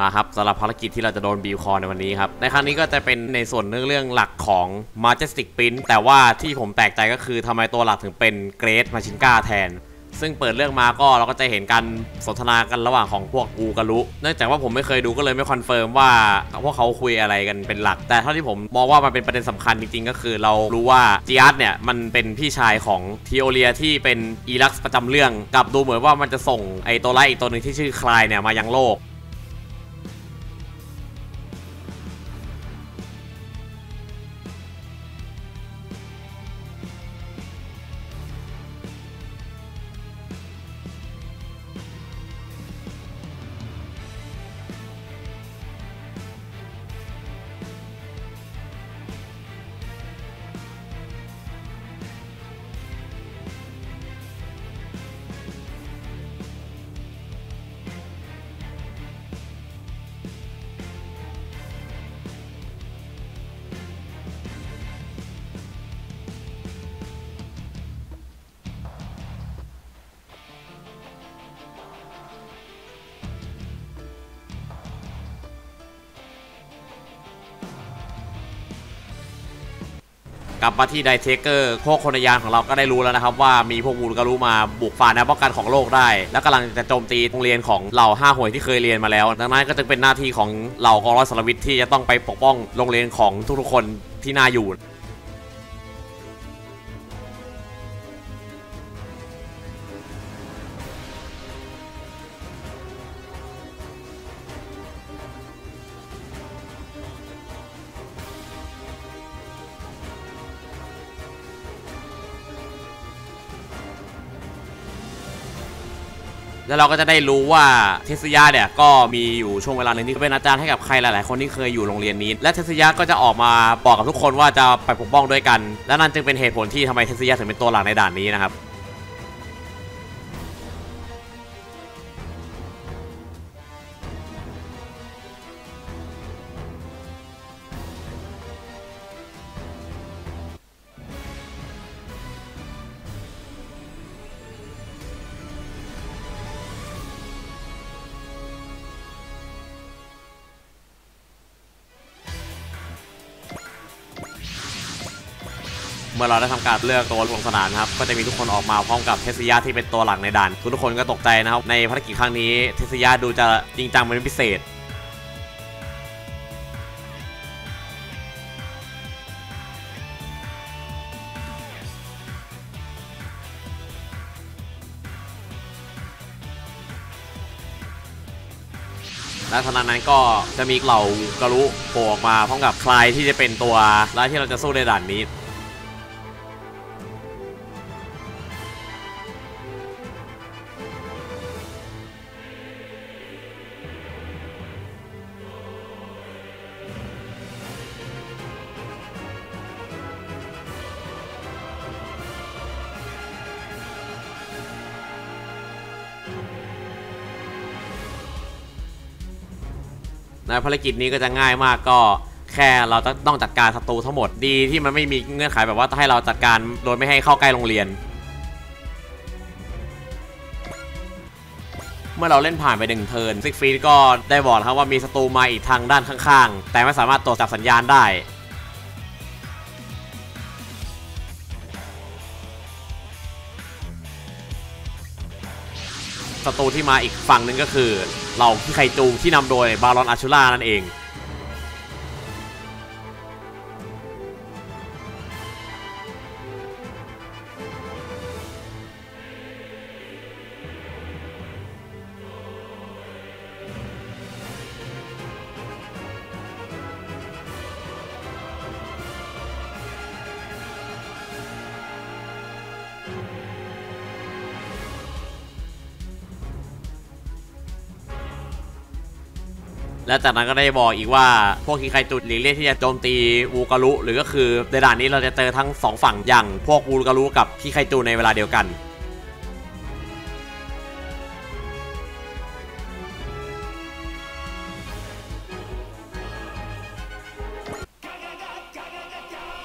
มาครับสำหรับภารกิจที่เราจะโดนบีคอในวันนี้ครับ ในครั้งนี้ก็จะเป็นในส่วนเรื่องเรื่องหลักของ Majestic Print แต่ว่าที่ผมแปลกใจก็คือทำไมตัวหลักถึงเป็นเกรดมาชินกาแทน ซึ่งเปิดเรื่องมาก็เราก็จะเห็นการสนทนากันระหว่างของพวกกูกับลุเนื่องจากว่าผมไม่เคยดูก็เลยไม่คอนเฟิร์มว่าพวกเขาคุยอะไรกันเป็นหลัก แต่เท่าที่ผมมองว่ามันเป็นประเด็นสำคัญจริงๆ ก็คือ เรารู้ว่าจีอาร์ตเนี่ยมันเป็นพี่ชายของทีโอเลียที่เป็นอีลักซ์ประจำเรื่องกับดูเหมือนว่ามันจะส่งไอตัวไล่อีกตัวหนึ่งที่ชื่อคลายเนี่ยมายังโลก กลับมาที่ไดเทเกอร์พวกคนยานของเราก็ได้รู้แล้วนะครับ ว่ามีพวกบูลการู้มาบุกฝ่าแนวป้องกันของโลกได้ และกำลังจะโจมตีโรงเรียนของเหล่าห้าห่วยที่เคยเรียนมาแล้ว ดังนั้นก็จะเป็นหน้าที่ของเหล่ากองร้อยสารวิทย์ที่จะต้องไปปกป้องโรงเรียนของทุกๆคนที่น่าอยู่ แล้วเราก็จะได้รู้ว่าเทสยาเนี่ยก็มีอยู่ช่วงเวลาหนึ่งที่เป็นอาจารย์ให้กับใครหลาย ๆ คนที่เคยอยู่โรงเรียนนี้ และเทสยาก็จะออกมาบอกกับทุกคนว่าจะไปปกป้องด้วยกัน และนั่นจึงเป็นเหตุผลที่ทำไมเทสยาถึงเป็นตัวหลักในด่านนี้นะครับ เมื่อเราได้ทำการเลือกตัวลงสนามครับก็จะมีทุกคนออกมาพร้อมกับเทสยาที่เป็นตัวหลักในด่าน ทุกคนก็ตกใจนะครับในภารกิจครั้งนี้เทสยาดูจะจริงจังเป็นพิเศษและทางนั้นก็จะมีเหล่ากระลุโผล่ออกมาพร้อมกับคลายที่จะเป็นตัวร้ายที่เราจะสู้ในด่านนี้ ในภารกิจนี้ก็จะง่ายมากก็แค่เราต้องจัดการศัตรูทั้งหมดดีที่มันไม่มีเงื่อนไขแบบว่าให้เราจัดการโดยไม่ให้เข้าใกล้โรงเรียน เมื่อเราเล่นผ่านไปหนึ่ง turn ซิกฟีดก็ได้บอกครับว่ามีศัตรูมาอีกทางด้านข้างๆ แต่ไม่สามารถตรวจจับสัญญาณได้ศัตรูที่มาอีกฝั่งหนึ่งก็คือ เราที่ไคจูที่นำโดยบารอนอาชูล่านั่นเอง และจากนั้นก็ได้บอกอีกว่าพวกคีไคจุดหลีกเลี่ยงที่จะโจมตีวูการุหรือก็คือในด่านนี้เราจะเจอทั้งสองฝั่งอย่างพวกวูการุกับคีไคจูในเวลาเดียวกัน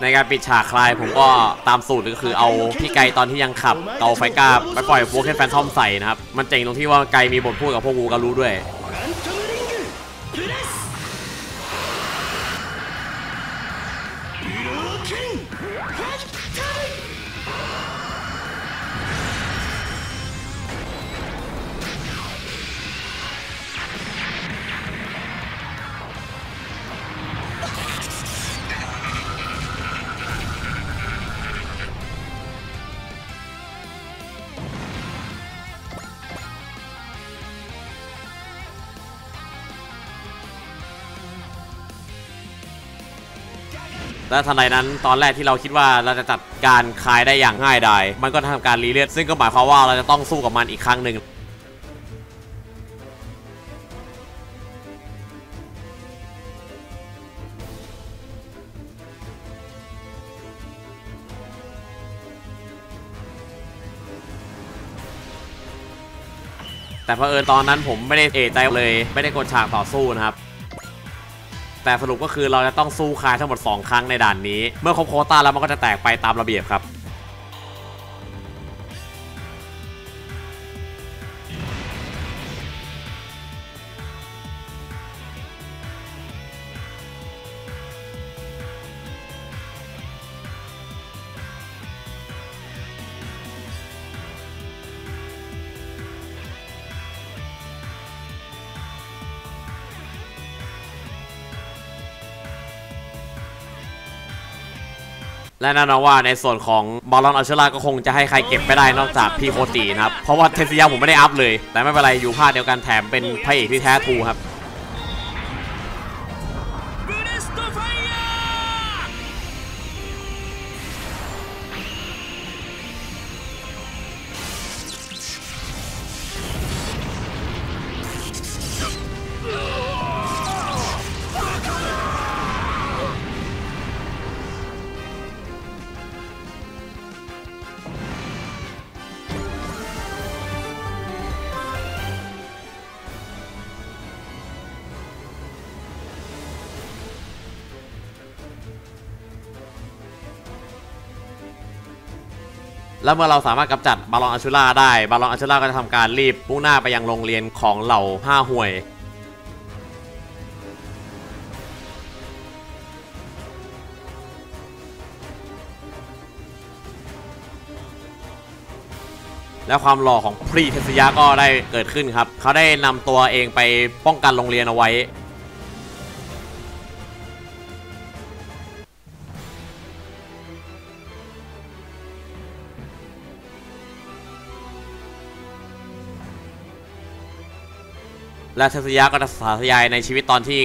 ในการปิดฉากคลายผมก็ตามสูตรก็คือเอาพี่ไกตอนที่ยังขับเตาไฟก้าไปปล่อยพวกแค่แฟนทอมใส่นะครับ มันเจ๋งตรงที่ว่าไกมีบทพูดกับพวกวูการูด้วย King! Red และทันใดนั้นตอนแรกที่เราคิดว่าเราจะจัดการคายได้อย่างง่ายดายมันก็ทำการรีเลือดซึ่งก็หมายความว่าเราจะต้องสู้กับมันอีกครั้งหนึ่งแต่เผอิญตอนนั้นผมไม่ได้เอะใจเลย ไม่ได้กดฉากต่อสู้นะครับ แต่สรุปก็คือเราจะต้องสู้คายทั้งหมด 2 ครั้งในด่านนี้ เมื่อครบโคต้าแล้วมันก็จะแตกไปตามระเบียบครับ และแน่นอนว่าในส่วนของบอลลอนอัลเชล่าก็คงจะให้ใครเก็บไม่ได้นอกจากพี่โคตีนะครับ เพราะว่าเทสยาผมไม่ได้อัพเลย แต่ไม่เป็นไรอยู่ภาคเดียวกันแถมเป็นพระเอกที่แท้ทูครับ แล้วเมื่อเราสามารถกำจัดบาลอนอัลเชล่าได้ บาลอนอัลเชล่าก็จะทำการรีบมุ่งหน้าไปยังโรงเรียนของเหล่าห้าห่วย และความหล่อของพรีเทสยาก็ได้เกิดขึ้นครับ เขาได้นำตัวเองไปป้องกันโรงเรียนเอาไว้ และเทสยาก็จะสาธยายในชีวิตตอนที่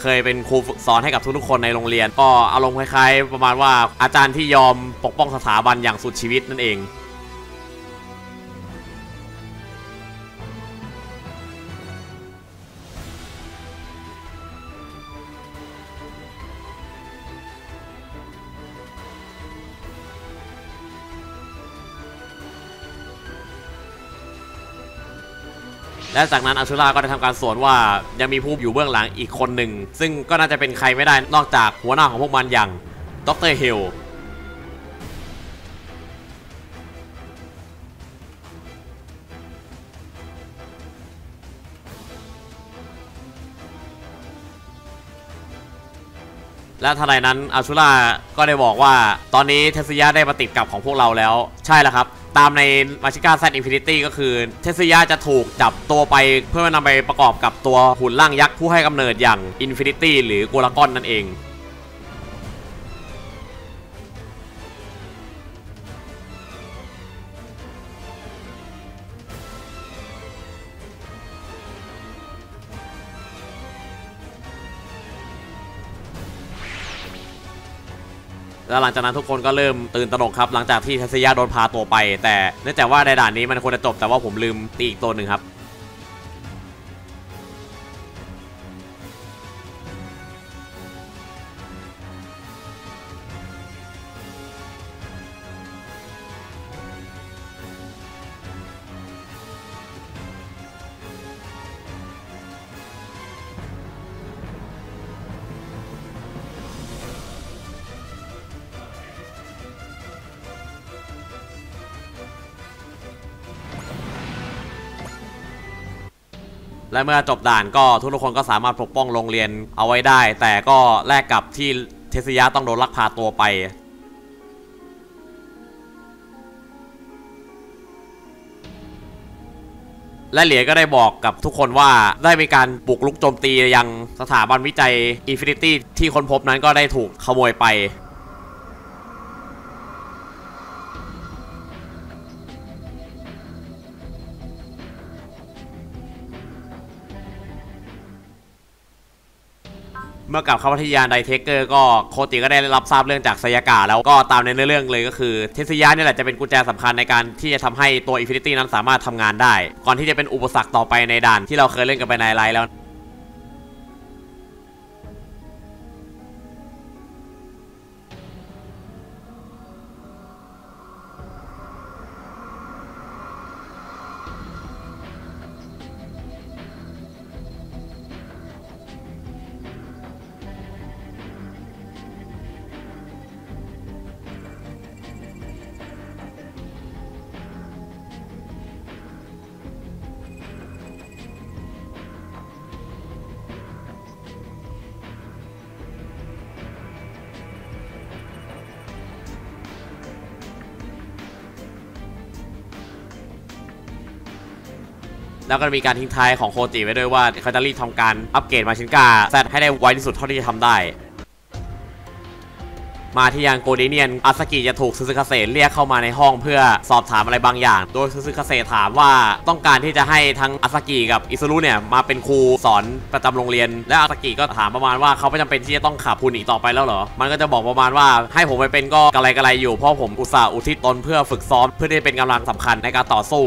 เคยเป็นครูฝึกสอนให้กับทุกๆคนในโรงเรียน ก็อารมณ์คล้ายๆ ประมาณว่าอาจารย์ที่ยอมปกป้องสถาบันอย่างสุดชีวิตนั่นเอง และจากนั้นอัชูราก็ได้ทำการสวนว่ายังมีผู้อยู่เบื้องหลังอีกคนหนึ่ง ซึ่งก็น่าจะเป็นใครไม่ได้นอกจากหัวหน้าของพวกมันอย่างด็อกเตอรเฮลและทันใดนั้นอัชูราก็ได้บอกว่า ตอนนี้เทสยาได้มาติดกับของพวกเราแล้ว ใช่แล้วครับ ตามใน Mazinger Z Infinity ก็คือ เทสยาจะถูกจับตัวไปเพื่อนำไปประกอบกับตัวหุ่นร่างยักษ์ผู้ให้กำเนิดอย่าง Infinity หรือโกลากอนนั่นเอง แล้วหลังจากนั้นทุกคนก็เริ่มตื่นตระหนกครับหลังจากที่ทัศยาโดนพาตัวไป แต่เนื่องจากว่าในด่านนี้มันควรจะจบแต่ว่าผมลืมตีอีกตัวหนึ่งครับ และเมื่อจบด่านก็ทุกคนก็สามารถปกป้องโรงเรียนเอาไว้ได้ แต่ก็แลกกับที่เทสยาต้องโดนลักพาตัวไปและเหลียก็ได้บอกกับทุกคนว่าได้มีการบุกลุกโจมตียังสถาบันวิจัย Infinity ที่ค้นพบนั้นก็ได้ถูกขโมยไป เมื่อกลับเข้าพัทยาไดเทคเกอร์ก็โคติก็ได้รับทราบเรื่องจากสยากาแล้วก็ตามในเนื้อเรื่องเลยก็คือเทสยาเนี่ยแหละจะเป็นกุญแจสำคัญในการที่จะทำให้ตัวอินฟินิตี้นั้นสามารถทำงานได้ ก่อนที่จะเป็นอุปสรรคต่อไปในด่านที่เราเคยเล่นกันไปในไลน์แล้ว แล้วก็มีการทิ้งท้ายของโคจิไว้ด้วยว่าเขาจะรีบทำการ upgrade Mazinger Z ให้ได้ไวที่สุดเท่าที่จะทำได้ มาที่ยานโกลเดเนียนอาสกิจะถูกซูซึคาเซเรียกเข้ามาในห้องเพื่อสอบถามอะไรบางอย่าง โดยซูซึคาเซถามว่าต้องการที่จะให้ทั้งอาสกิกับอิซุรุเนี่ยมาเป็นครูสอนประจำโรงเรียน และอาสกิก็ถามประมาณว่าเขาไม่จำเป็นที่จะต้องขับหุ่นอีกต่อไปแล้วเหรอ มันก็จะบอกประมาณว่าให้ผมไปเป็นก็กระไรกระไรอยู่เพราะผมอุตส่าห์อุทิศตนเพื่อฝึกซ้อมเพื่อที่จะเป็นกำลังสำคัญในการต่อสู้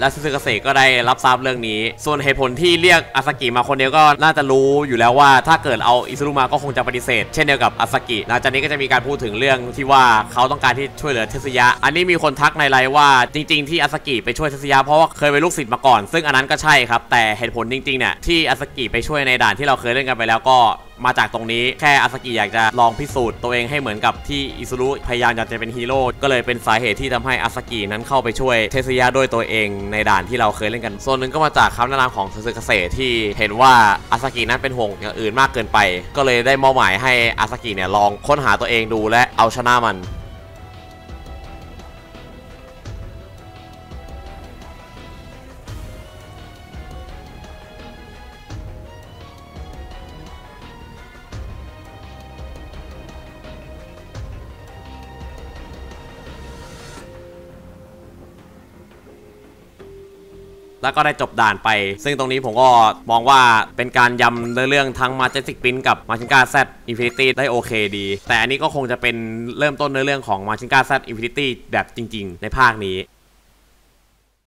และซึซึกาเสะก็ได้รับทราบเรื่องนี้ ส่วนเหตุผลที่เรียกอาสกิมาคนเดียวก็น่าจะรู้อยู่แล้วว่าถ้าเกิดเอาอิซุรุมาก็คงจะปฏิเสธ เช่นเดียวกับอาสกิหลังจากนี้ก็จะมีการพูดถึงเรื่องที่ว่าเขาต้องการที่ช่วยเหลือเทสยะ อันนี้มีคนทักในไลน์ว่าจริง ๆ ที่อาสกิไปช่วยเทสยะเพราะว่าเคยเป็นลูกศิษย์มาก่อน ซึ่งอันนั้นก็ใช่ครับแต่เหตุผลจริงๆเนี่ยที่อาสกิไปช่วยในด่านที่เราเคยเล่นกันไปแล้วก็ มาจากตรงนี้แค่อาสกิอยากจะลองพิสูจน์ตัวเองให้เหมือนกับที่อิซุรุพยายามอยากจะเป็นฮีโร่ก็เลยเป็นสาเหตุที่ทำให้อาสกินั้นเข้าไปช่วยเทสยาด้วยตัวเองในด่านที่เราเคยเล่นกันส่วนหนึ่งก็มาจากคำแนะนำของซึซึกาเสที่เห็นว่าอาสกินั้นเป็นห่วงอย่างอื่นมากเกินไป ก็เลยได้มอบหมายให้อาสกิเนี่ยลองค้นหาตัวเองดูและเอาชนะมัน แล้วก็ได้จบด่านไป ซึ่งตรงนี้ผมก็มองว่าเป็นการยำเรื่องทั้ง Majestic p r i n c กับ m a c h i n g a Z Infinity ได้โอเคดี แต่อันนี้ก็คงจะเป็นเริ่มต้นในเรื่องของ m a c h i n g a Z Infinity แบบจริง ๆ ในภาคนี้